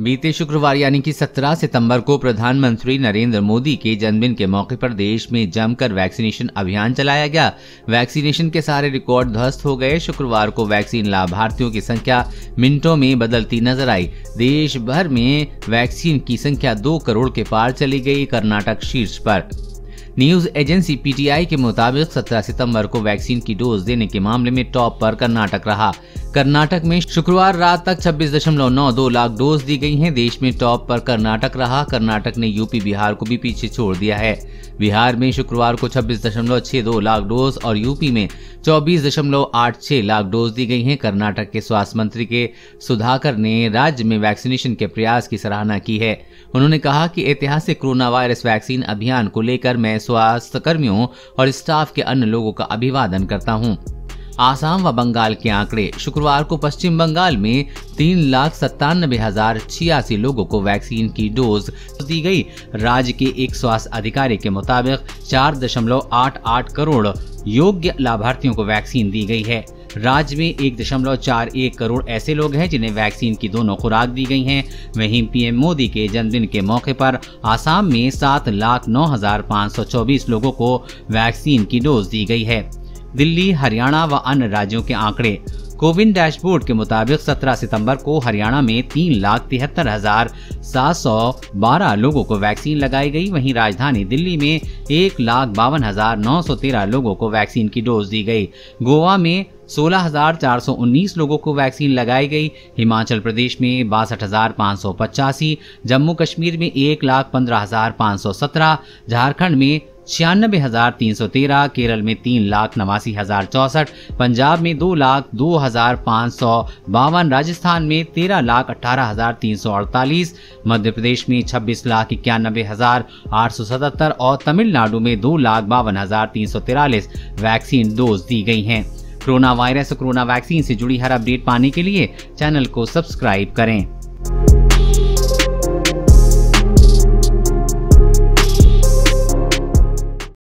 बीते शुक्रवार यानी कि 17 सितंबर को प्रधानमंत्री नरेंद्र मोदी के जन्मदिन के मौके पर देश में जमकर वैक्सीनेशन अभियान चलाया गया। वैक्सीनेशन के सारे रिकॉर्ड ध्वस्त हो गए। शुक्रवार को वैक्सीन लाभार्थियों की संख्या मिनटों में बदलती नज़र आई। देश भर में वैक्सीन की संख्या दो करोड़ के पार चली गई, कर्नाटक शीर्ष पर। न्यूज़ एजेंसी पीटीआई के मुताबिक 17 सितंबर को वैक्सीन की डोज देने के मामले में टॉप पर कर्नाटक रहा। कर्नाटक में शुक्रवार रात तक 26.92 लाख डोज दी गई हैं। देश में टॉप पर कर्नाटक रहा। कर्नाटक ने यूपी बिहार को भी पीछे छोड़ दिया है। बिहार में शुक्रवार को 26.62 लाख डोज और यूपी में 24.86 लाख डोज दी गई हैं। कर्नाटक के स्वास्थ्य मंत्री के सुधाकर ने राज्य में वैक्सीनेशन के प्रयास की सराहना की है। उन्होंने कहा कि ऐतिहासिक कोरोना वायरस वैक्सीन अभियान को लेकर मैं स्वास्थ्य कर्मियों और स्टाफ के अन्य लोगों का अभिवादन करता हूँ। आसाम व बंगाल के आंकड़े। शुक्रवार को पश्चिम बंगाल में तीन लाख सत्तानबे हज़ार छियासी लोगों को वैक्सीन की डोज दी गई। राज्य के एक स्वास्थ्य अधिकारी के मुताबिक चार दशमलव आठ आठ करोड़ योग्य लाभार्थियों को वैक्सीन दी गई है। राज्य में एक दशमलव चार एक करोड़ ऐसे लोग हैं जिन्हें वैक्सीन की दोनों खुराक दी गई हैं। वहीं पीएम मोदी के जन्मदिन के मौके पर आसाम में सात लाख नौ हज़ार पाँच सौ चौबीस लोगों को वैक्सीन की डोज दी गई है। दिल्ली हरियाणा व अन्य राज्यों के आंकड़े। कोविन डैशबोर्ड के मुताबिक 17 सितंबर को हरियाणा में तीन लाख तिहत्तर हज़ार सात सौ बारह लोगों को वैक्सीन लगाई गई। वहीं राजधानी दिल्ली में एक लाख बावन हज़ार नौ सौ तेरह लोगों को वैक्सीन की डोज दी गई। गोवा में 16,419 लोगों को वैक्सीन लगाई गई। हिमाचल प्रदेश में बासठ हज़ार पाँच सौ पचासी जम्मू कश्मीर में एक लाख पंद्रह हज़ार पाँच सौ सत्रह झारखंड में छियानबे हज़ार तीन सौ तेरह, केरल में तीन लाख नवासी हज़ार चौसठ, पंजाब में दो लाख दो हज़ार पाँच सौ बावन, राजस्थान में तेरह लाख अठारह हज़ार तीन सौ अड़तालीस, मध्य प्रदेश में छब्बीस लाख इक्यानबे हज़ार आठ सौ सतहत्तर और तमिलनाडु में दो लाख बावन हज़ार तीन सौ तिरालीस वैक्सीन डोज दी गई हैं। कोरोना वायरस और कोरोना वैक्सीन से जुड़ी हर अपडेट पाने के लिए चैनल को सब्सक्राइब करें।